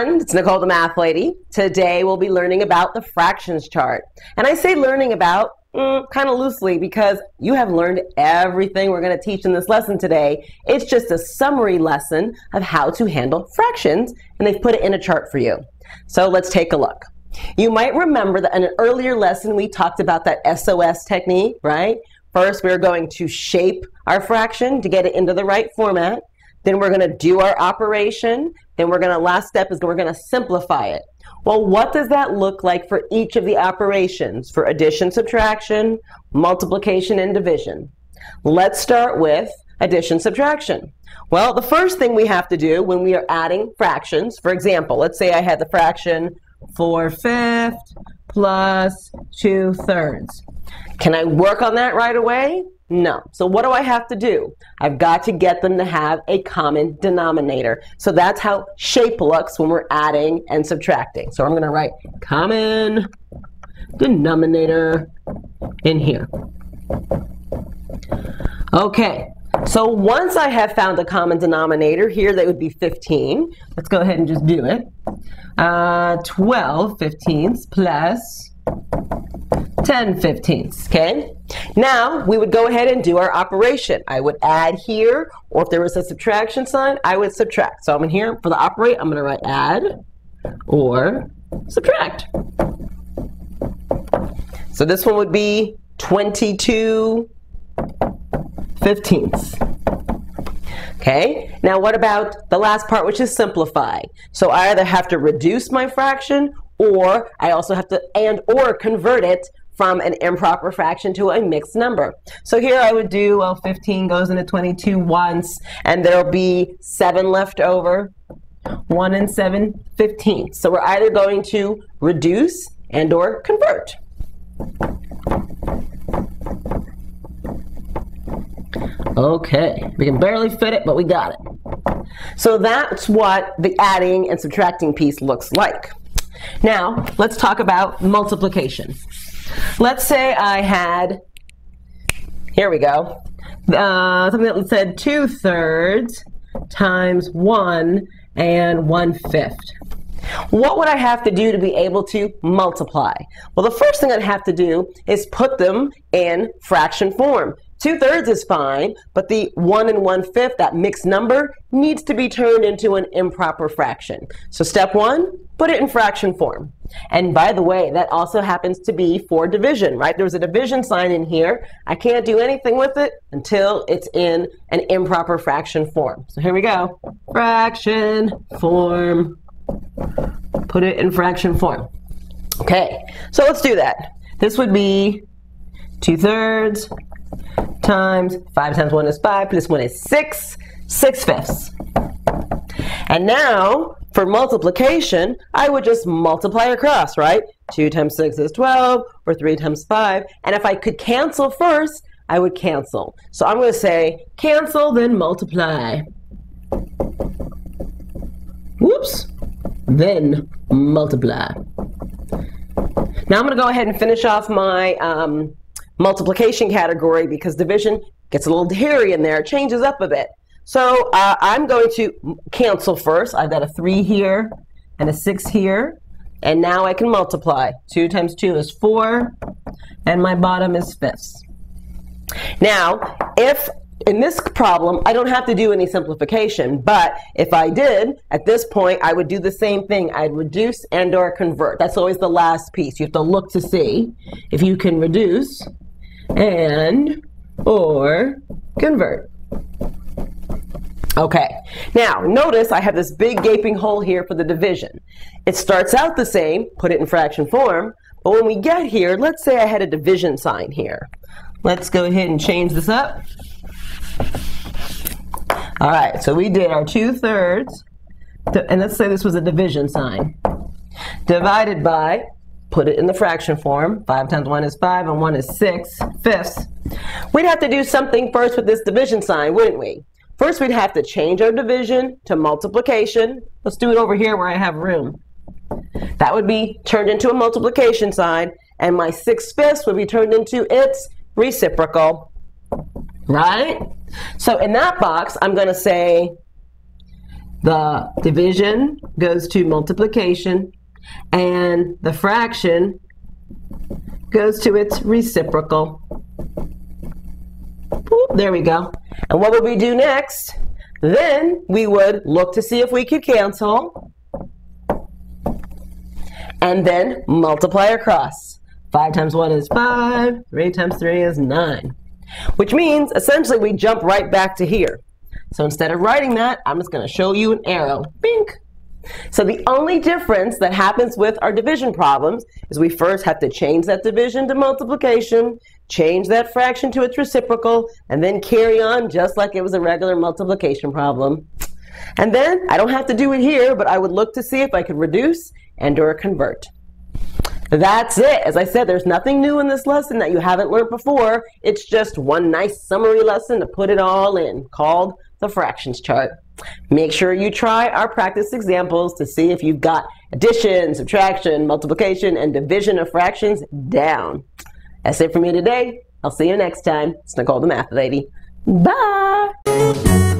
everyone, it's Nicole the Math Lady. Today we'll be learning about the fractions chart. And I say learning about mm, kind of loosely because you have learned everything we're going to teach in this lesson today. It's just a summary lesson of how to handle fractions, and they've put it in a chart for you. So let's take a look. You might remember that in an earlier lesson we talked about that SOS technique, right? First, we're going to shape our fraction to get it into the right format. Then we're going to do our operation. Then we're going to, last step is we're going to simplify it. Well, what does that look like for each of the operations for addition, subtraction, multiplication, and division? Let's start with addition, subtraction. Well, the first thing we have to do when we are adding fractions, for example, let's say I had the fraction 4 fifths plus 2 thirds. Can I work on that right away? No. So what do I have to do? I've got to get them to have a common denominator. So that's how shape looks when we're adding and subtracting. So I'm going to write common denominator in here. Okay. So once I have found a common denominator, here that would be 15. Let's go ahead and just do it. Uh, 12 fifteenths plus 10 fifteenths, okay? Now, we would go ahead and do our operation. I would add here, or if there was a subtraction sign, I would subtract. So I'm in here, for the operate, I'm gonna write add or subtract. So this one would be 22 fifteenths. Okay, now what about the last part, which is simplify? So I either have to reduce my fraction or I also have to and or convert it from an improper fraction to a mixed number. So here I would do, well, 15 goes into 22 once, and there'll be 7 left over, 1 and 7 15. So we're either going to reduce and or convert. Okay, we can barely fit it, but we got it. So that's what the adding and subtracting piece looks like. Now, let's talk about multiplication. Let's say I had, here we go, uh, something that said 2 thirds times 1 and one fifth. What would I have to do to be able to multiply? Well, the first thing I'd have to do is put them in fraction form. Two thirds is fine, but the one and one fifth, that mixed number, needs to be turned into an improper fraction. So step one, put it in fraction form. And by the way, that also happens to be for division, right? There's a division sign in here. I can't do anything with it until it's in an improper fraction form. So here we go. Fraction form. Put it in fraction form. Okay, so let's do that. This would be 2 thirds times 5 times 1 is 5 plus 1 is 6, 6 fifths. And now, for multiplication, I would just multiply across, right? 2 times 6 is 12, or 3 times 5. And if I could cancel first, I would cancel. So I'm going to say cancel, then multiply. Whoops. Then multiply. Now I'm going to go ahead and finish off my um, multiplication category because division gets a little hairy in there, changes up a bit. So uh, I'm going to cancel first. I've got a 3 here and a 6 here. And now I can multiply. 2 times 2 is 4, and my bottom is fifths. Now, if in this problem, I don't have to do any simplification, but if I did, at this point, I would do the same thing. I'd reduce and or convert. That's always the last piece. You have to look to see if you can reduce and or convert. Okay, now notice I have this big gaping hole here for the division. It starts out the same, put it in fraction form, but when we get here, let's say I had a division sign here. Let's go ahead and change this up. All right, so we did our 2 thirds, and let's say this was a division sign, divided by put it in the fraction form. 5 times 1 is 5, and 1 is 6 fifths. We'd have to do something first with this division sign, wouldn't we? First, we'd have to change our division to multiplication. Let's do it over here where I have room. That would be turned into a multiplication sign, and my 6 fifths would be turned into its reciprocal. Right? So in that box, I'm going to say the division goes to multiplication, and the fraction goes to its reciprocal. There we go. And what would we do next? Then we would look to see if we could cancel and then multiply across. 5 times 1 is 5, 3 times 3 is 9. Which means, essentially, we jump right back to here. So instead of writing that, I'm just going to show you an arrow. Bink! So the only difference that happens with our division problems is we first have to change that division to multiplication, change that fraction to its reciprocal, and then carry on just like it was a regular multiplication problem. And then I don't have to do it here, but I would look to see if I could reduce and or convert. That's it. As I said, there's nothing new in this lesson that you haven't learned before. It's just one nice summary lesson to put it all in called the fractions chart. Make sure you try our practice examples to see if you've got addition, subtraction, multiplication, and division of fractions down. That's it for me today. I'll see you next time. It's Nicole the Math Lady. Bye!